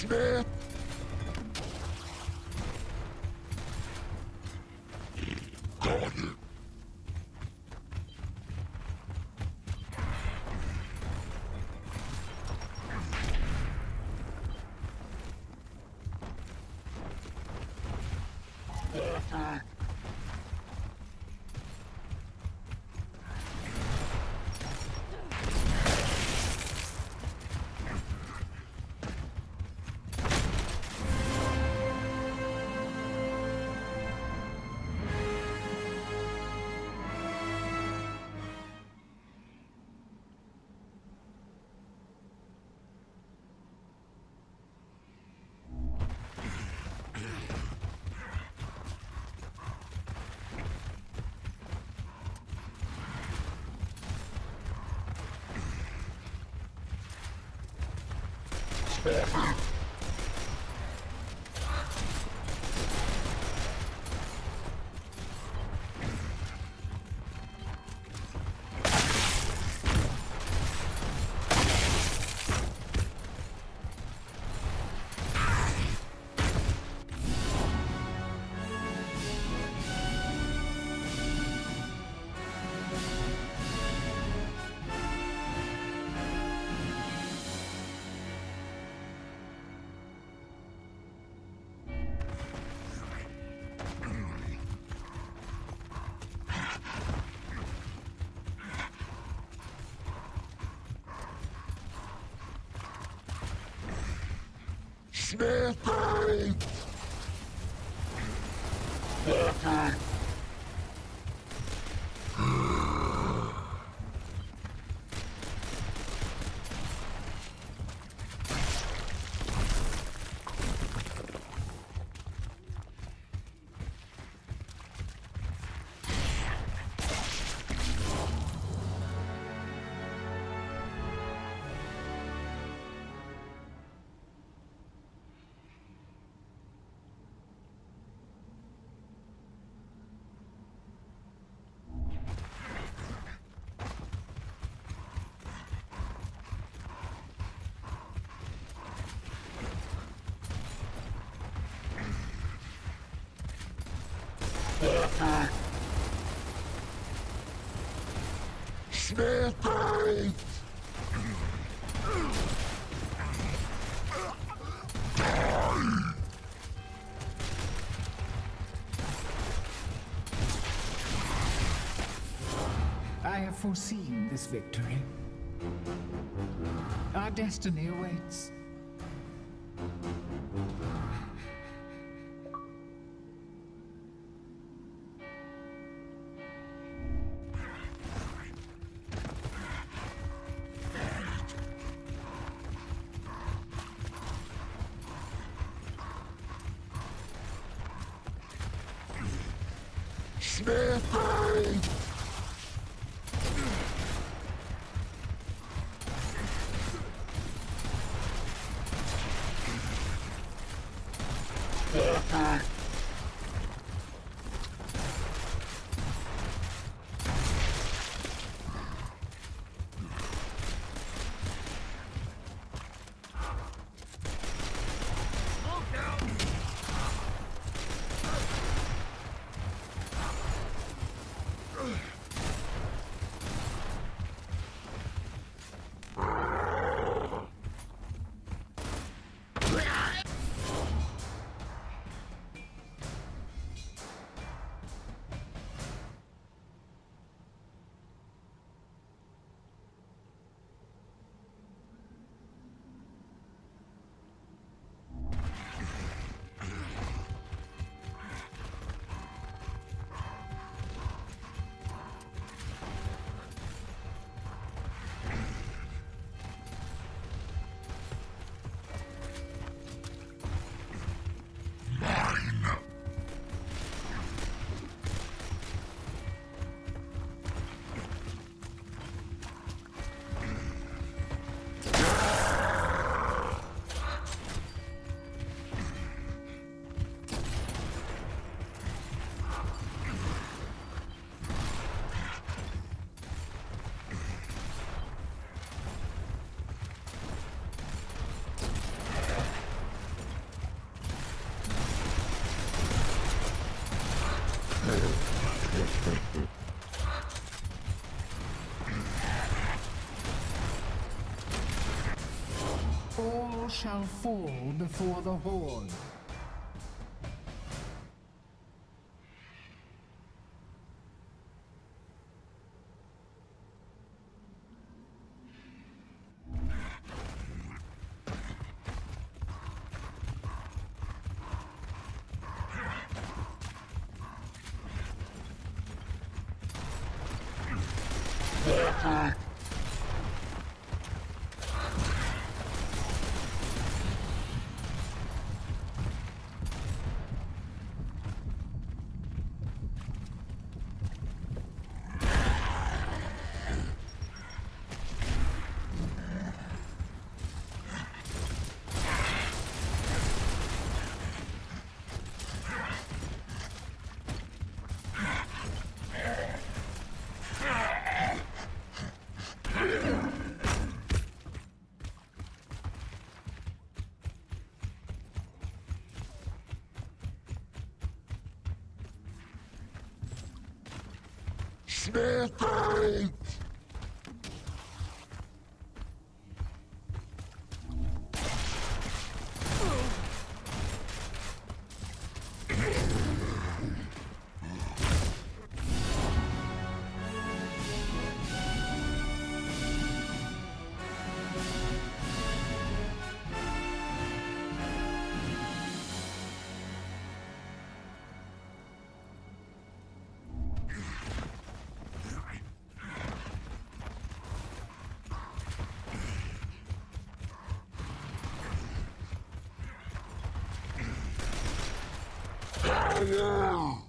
Smith! Got it. Yeah. Smithy! I have foreseen this victory. Our destiny awaits. Smithy! Ugh. All shall fall before the Horde. Smoke Fire! Got it.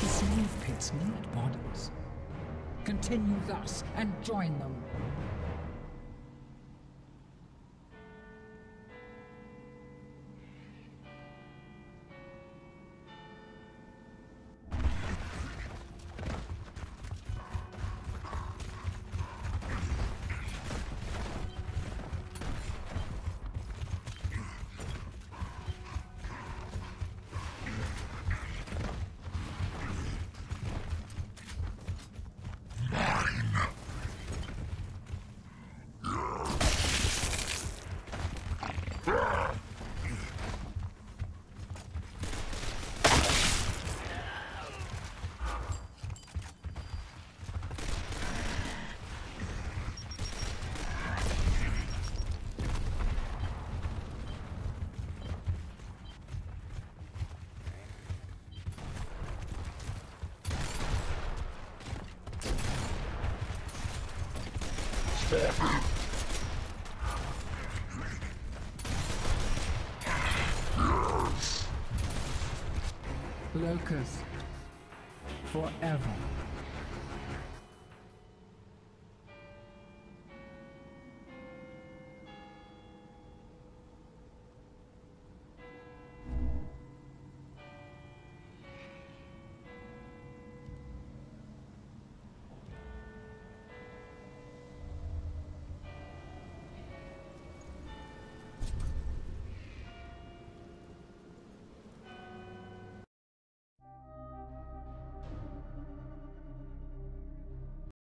The slave pits need bodies. Continue thus and join them. Locust. Forever.